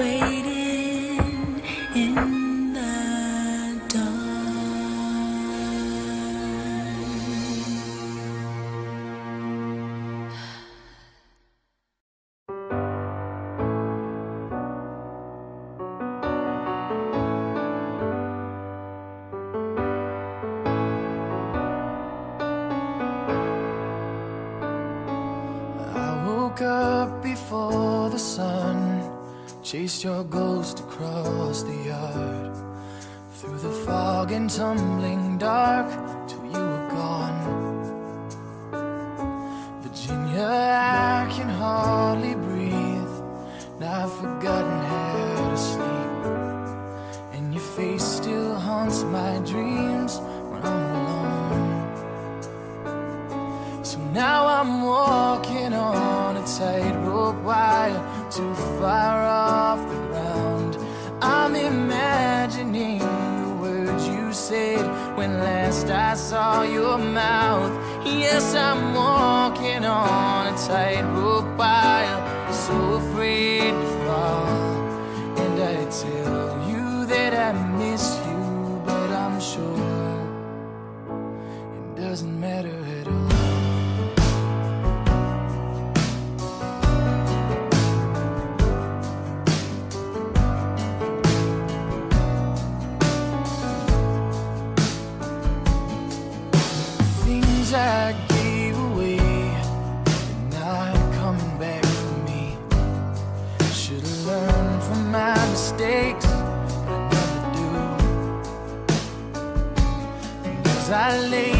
waiting in the. I woke up before the sun Chased your ghost across the yard. Through the fog and tumbling dark your mouth. Yes, I'm walking on a tightrope. mistakes I never do. I lay